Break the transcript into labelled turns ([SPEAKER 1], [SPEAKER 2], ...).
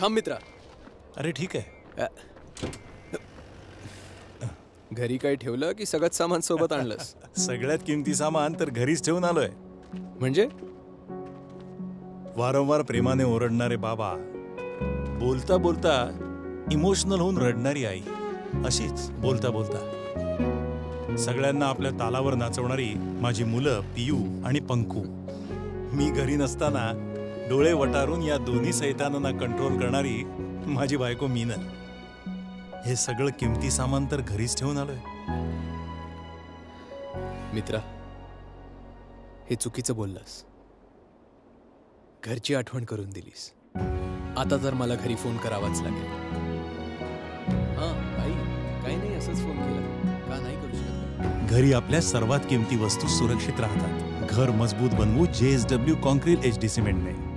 [SPEAKER 1] थांब मित्रा.
[SPEAKER 2] अरे ठीक आहे.
[SPEAKER 1] घरी काही ठेवलं की सगळं सामान सोबत आणलंस?
[SPEAKER 2] सगळ्यात किमती सामान तर घरीच ठेवून आलोय.
[SPEAKER 1] म्हणजे?
[SPEAKER 2] वारंवार प्रेमाने ओरडणारे बाबा बोलता बोलता इमोशनल होऊन रडणारी आई अशीच बोलता बोलता सगळ्यांना आपल्या तालावर नाचवणारी माझी मुलं पियू आणि पंकू. मी घरी नसताना डोळे वटारून या दोन्ही सैतानांना कंट्रोल करणारी माझी बायको मीनल. हे सगळं किमती सामान तर घरीच ठेवून आलोय.
[SPEAKER 1] मित्रा हे चुकीचं बोललास. घरची आठवण करून दिलीस. आता तर मला घरी फोन करावाच लागेल. हा आई काही नाही असंच फोन केला. का नाही करू शकत?
[SPEAKER 2] घरी आपल्या सर्वात किमती वस्तू सुरक्षित राहतात. घर मजबूत बनवू J S W concrete H D सिमेंटने.